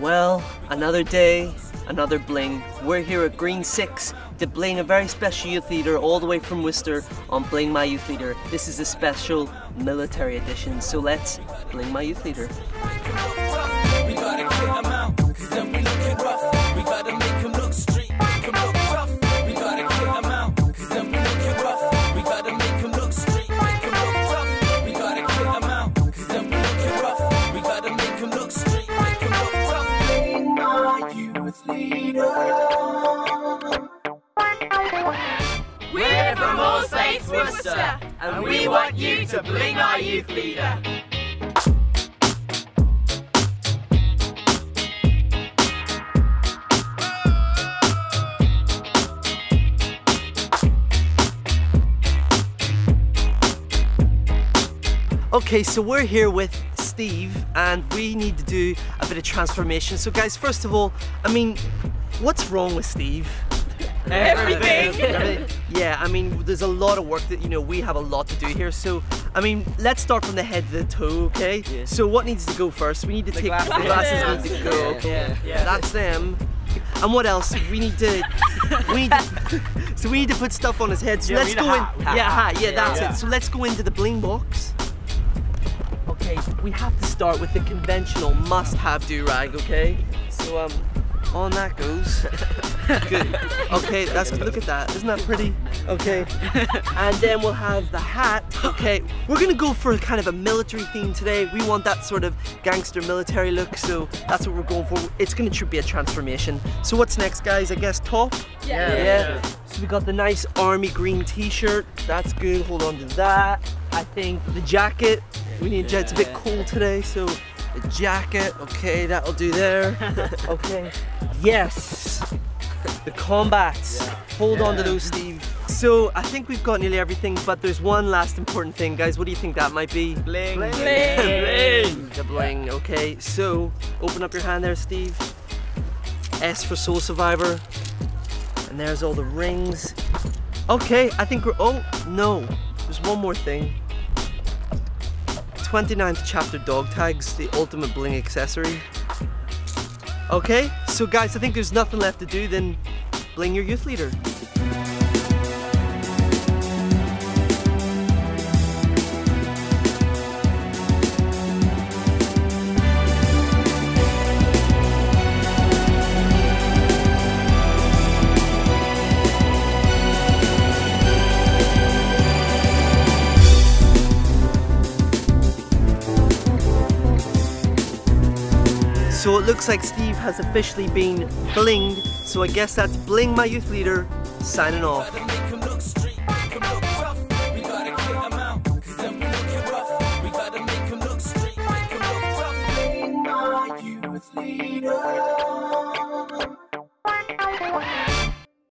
Well, another day, another bling. We're here at Green 6 to bling a very special youth leader all the way from Worcester on Bling My Youth Leader. This is a special military edition, so let's bling my youth leader. We're from All and we want you to our youth leader. Okay, so we're here with Steve and we need to do a bit of transformation. So guys, first of all, I mean, what's wrong with Steve? Everything. Everything. Yeah, I mean, there's a lot of work that, you know, we have a lot to do here. So, I mean, let's start from the head to the toe, okay? Yeah. So what needs to go first? We need to take, glasses. the glasses Yeah. need to go, okay? Yeah, yeah. That's them. And what else? We need to, we need to, so we need to put stuff on his head. So Yeah, let's need a go in, hat. yeah, Hat. hat, yeah, that's Yeah. it. So let's go into the bling box. Okay, we have to start with the conventional must-have do-rag, okay? So um, on that goes. Good. Okay, that's good. look at that. Isn't that pretty? Okay. And then we'll have the hat. Okay. We're gonna go for kind of a military theme today. We want that sort of gangster military look, so that's what we're going for. It's gonna be a transformation. So what's next, guys? I guess top. Yeah. Yeah. So we got the nice army green t-shirt. That's good. Hold on to that. I think the jacket. We need ja- it's a bit Yeah. cold today, so a jacket. Okay, that'll do there. okay. Yes. The combats. Hold on to those, Steve. So I think we've got nearly everything, but there's one last important thing, guys. What do you think that might be? Bling, Bling. Bling. The bling. Okay. So open up your hand there, Steve. S for Soul Survivor. And there's all the rings. Okay, I think we're. Oh, no. There's one more thing. 29th chapter dog tags, the ultimate bling accessory. Okay, so guys, I think there's nothing left to do than bling your youth leader. So it looks like Steve has officially been blinged, so I guess that's Bling My Youth Leader signing off. leader.